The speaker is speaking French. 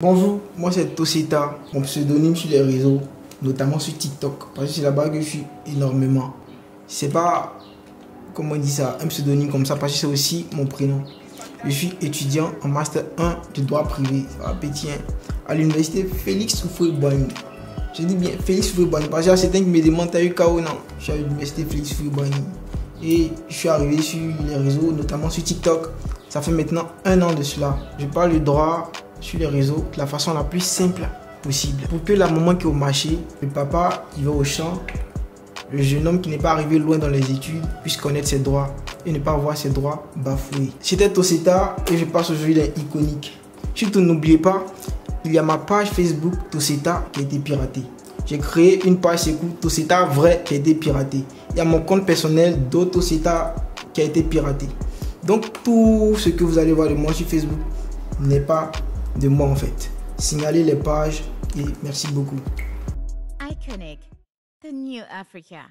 Bonjour, moi c'est Toseta, mon pseudonyme sur les réseaux, notamment sur TikTok, parce que c'est là-bas que je suis énormément. C'est pas, comment on dit ça, un pseudonyme comme ça, parce que c'est aussi mon prénom. Je suis étudiant en Master 1 de droit privé à Pétien, à l'université Félix Houphouët-Boigny. Je dis bien Félix Houphouët-Boigny, parce que certains qui me demandent, t'as eu KO Non, je suis à l'université Félix Houphouët-Boigny. Et je suis arrivé sur les réseaux, notamment sur TikTok. Ça fait maintenant un an de cela. Je parle du droit sur les réseaux de la façon la plus simple possible. Pour que la maman qui est au marché, le papa qui va au champ, le jeune homme qui n'est pas arrivé loin dans les études puisse connaître ses droits et ne pas voir ses droits bafoués. C'était Toseta et je passe aujourd'hui dans iconique. Surtout n'oubliez pas, il y a ma page Facebook Toseta qui a été piratée. J'ai créé une page c'est Toseta vrai qui a été piratée. Il y a mon compte personnel d'Otoseta qui a été piraté. Donc tout ce que vous allez voir de moi sur Facebook n'est pas de moi en fait. Signalez les pages et merci beaucoup. Iconic, new Africa.